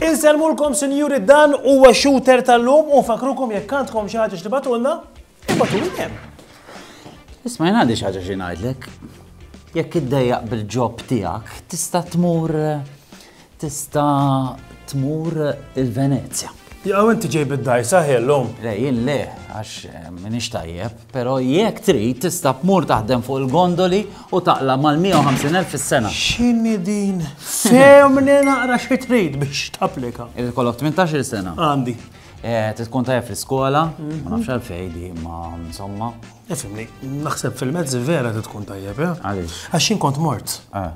Inselmulkom sinjuri dan huwa shooter tal-lum u fakrukom jekk għandkom xi ħaġa x'tibatulna, ibatu minn hemm. Isma' jien għandi xi ħaġa xi ngħidlek. Jekk iddejjaq bil-ġob tiegħek, tista' tmur Tista' tmur il-Venezja. Jaqaw inti ġejb id-dgħajsa ħi llum? Le, jien le, għax minix tajjeb, però jekk trid tista' tmur taħdem fuq il-gondoli u taqla' mal-150,000 fis-sena. X'inhi din? Fehmni naqra xi trid biex tapplika. Irid ikollok 18-il sena. Għandi. Trid tkun tajjeb fl-iskola, ma nafx għalfejn li ma insomma. Ifhimni, naħseb fil-mezzi vera trid tkun tajjeb, eh? Għaliex? Għax jien kont mort. Ah.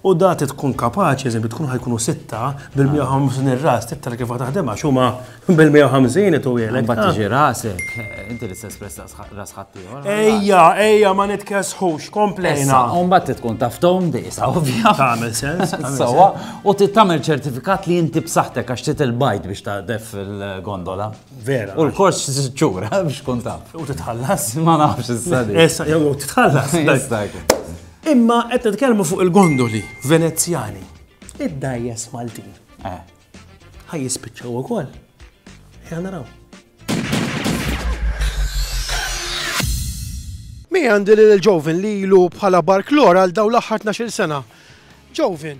U da trid tkun kapaċi, eżempju, tkun ħajkunu sitta bil-150 ir-ras, tittra kif taħdem għax huma bil-150 itu għelek. Bat tiġi rasek, inti li s-espress ras ħaddieħor. Ejja, ejja, ma nitkesħux, komplejna. Un bat tkun taftom di, sa' ovvja. Tagħmel sens. Sawa, u tagħmel ċertifikat li inti b'saħħtek għax titil bajt biex ta' def il-gondola. Vera. U l-kors ċura, biex kun taf. U titħallas? Ma nafx s-sadi. Issa, jew titħallas. Imma qed nitkellmu fuq il-gondoli Venezjani. Id-dajjes Maltin. Eh. Ħaj jispiċċaw ukoll. Ħja naraw. Mi għandi li l-ġovin li ilu bħala barklor għal daw l-aħħar 12 sena. Ġovin,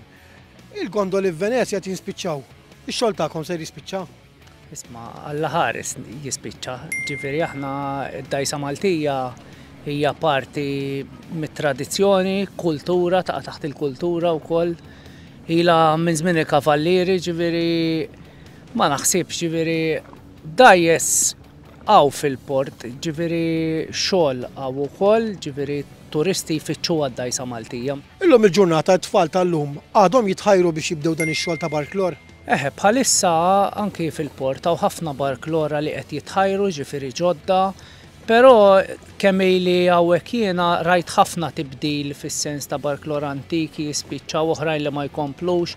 il-gondoli Venezja tinspiċċaw. Ix-xogħol tagħkom se jispiċċaw. Isma' Alla ħares jispiċċa. Ġifieri aħna d-dgħajsa Maltija hija parti mit-tradizzjoni, kultura, taqa' taħt il-kultura wkoll. Ila minn żmien il-kavallieri, ġifieri ma naħsibx ġifieri dgħajjes hawn fil-port, ġifieri xogħol hawn ukoll, ġifieri turisti jfittxuha d-dgħajsa Maltija. Illum il-ġurnata t-tfal tal-lum għadhom jitħajru biex jibdew dan ix-xogħol ta' barklor? Eħe, bħalissa anki fil-port hawn ħafna bark l-għorra li qed jitħajru, jiġifieri ġodda, però kemm ili hawnhekk jiena rajt ħafna tibdil fis-sens ta' bark l-għorra antiki jispiċċaw, oħrajn li ma jkomplux.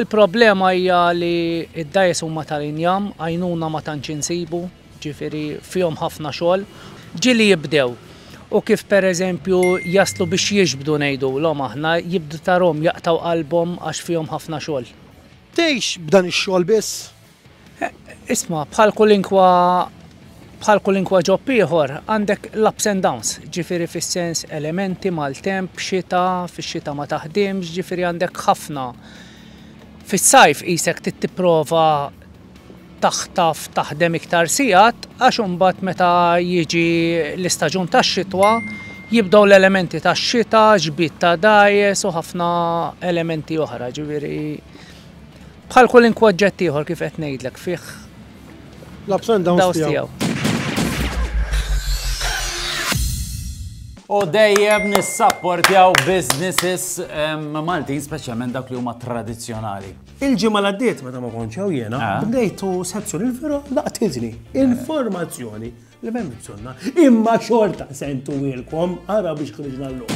Il-problema hija li d-dgħajjes huma tal-injam, għajnuna ma tantx insibu, jiġifieri fihom ħafna xogħol. Ġieli jibdew u kif pereżempju jaslu biex jixbdu ngħidulhom aħna, jibdu tarhom jaqtgħu qalbhom għax fihom ħafna xogħol. Tgħix b'dan ix-xogħol biss? Isma, bħal kulinkwa bħal kulinkwa ġob ieħor għandek l-ups and downs, ġifieri fis-sens elementi mal-temp, xita, fix-xita ma taħdimx, ġifieri għandek ħafna. Fis-sajf qisek tipprova taħtaf taħdem iktar sigħat għax imbagħad meta jiġi l-istaġun tax-xitwa jibdew l-elementi tax-xita, ġbid ta' dgħajjes u ħafna elementi oħra, ġifieri bħal kulinkwa oġġett ieħor kif qed ngħidlek fih l-ups and downs tiegħu. U dejjem nissapportjaw businesses Maltin, speċjalment dak li huma tradizzjonali. Il-ġimgħa l-għaddiet meta ma kontx hawn jiena, ah. bdejt u sezzjoni l-vera laqtitni. Informazzjoni li m'hemm bżonna. Imma xorta sentu ilkom ara biex ħriġna llum.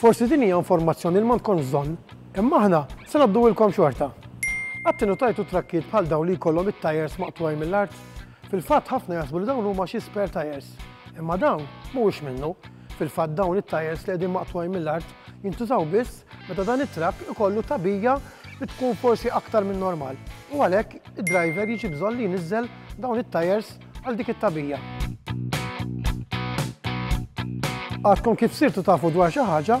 Forsi din hija informazzjoni li ma tkun bżonn, imma aħna se naddu ilkom xorta. Għattinu tajtu trakkiet bħal dawn li jkollhom it-tajers maqtuħaj mill-art. Fil-fatt ħafna jasbu li dawn huma xi spare tajers. Imma dawn mhuwiex minnu, Fil-fatt dawn it-tajers li qegħdin maqtugħin mill-art jintużaw biss meta dan it-trakk ikollu tagħbija li tkun forsi aktar minn normal u għalhekk id-driver jiġi bżonn li jniżżel dawn it-tajers għal dik it-tagħbija. Għadkom kif sirtu tafu dwar xi ħaġa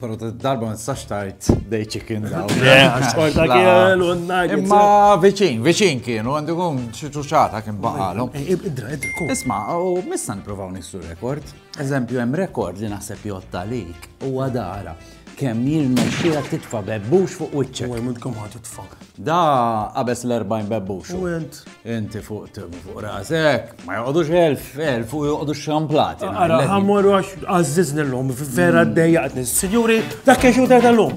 Pero darba ma tistax tajt dej chicken daw. Imma viċin, viċin kienu, għandu kum xitu ċata kien baqalhom. Idra, idra, kum. Isma, u missa nipruvaw nissu rekord. Eżempju, hemm rekord li naħseb jotta lik u għadara kemm jirna xira titfa bebbux fuq wiċċek. U għemudkom ħat titfa. Da għabes l-40 bebbux. U għent. Inti fuq fuq rasek, ma joqodux elf, elf u joqodu xamplati. Għara, għamur għax għazziz nil-lum, vera mm. d-dejja għatni. Signori, dak kiex u tal-lum.